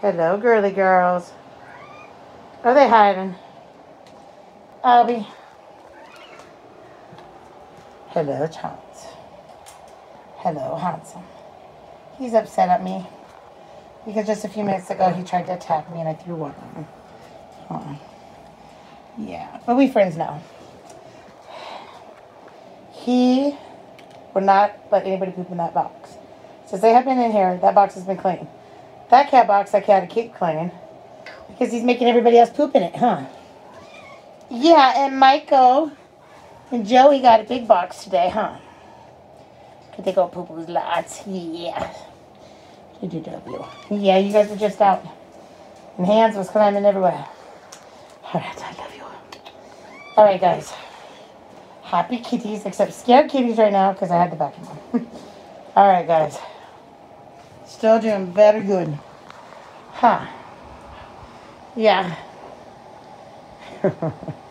Hello, girly girls. Are they hiding? Albie. Hello, Chance. Hello, handsome. He's upset at me because just a few minutes ago he tried to attack me and I threw water on him. Yeah, but we friends now. He will not let anybody poop in that box. Since they have been in here, that box has been clean. That cat box I gotta keep clean because he's making everybody else poop in it, huh? Yeah, and Michael and Joey got a big box today, huh? Could they go poo poo's lots? Yeah. Yeah, you guys were just out. And hands was climbing everywhere. Alright, I love you. Alright, guys. Happy kitties, except scared kitties right now because I had to vacuum. Alright, guys. Still doing very good. Huh. Yeah.